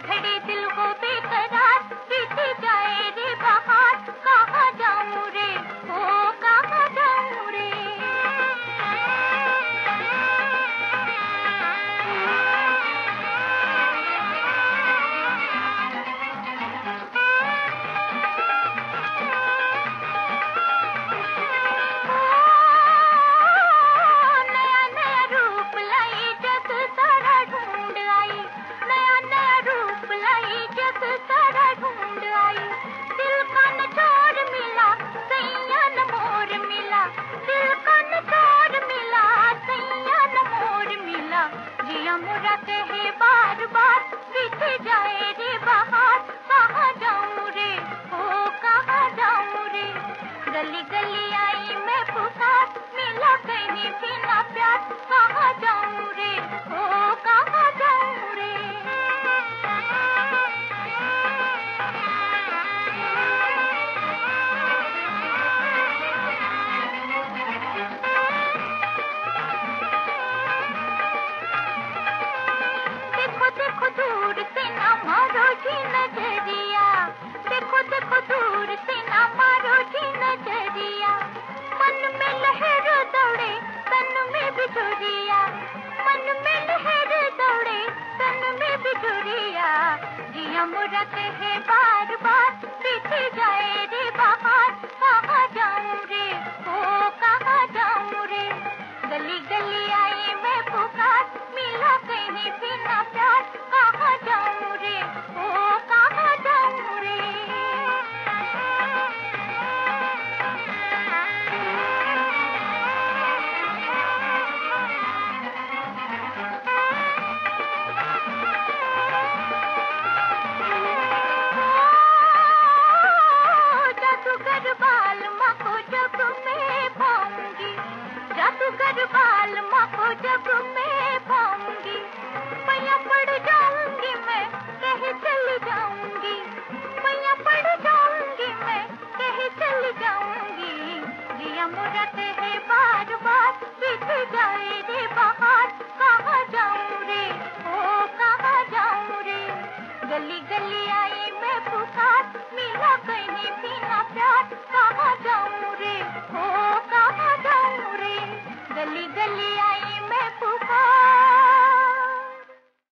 ঝেড়ে দিল گلی گلی آئی میں پکار ملا کہیں بھی نہ پیار کہاں جاؤں رے او کہاں جاؤں رے دیکھو دیکھو دور سے نہ مارو جی نظریا دیکھو دیکھو دور سے بجوریا من میں لہر دوڑے تن میں بجوریا جیا مرت ہے بار بار پیچھے جائے جادوگر بال ماں کو جب میں پاؤں گی میں پڑ جاؤں گی میں کہیں چل جاؤں گی میں پڑ جاؤں گی میں کہیں چل جاؤں گی جیا مرت ہے بار بار بچ جائے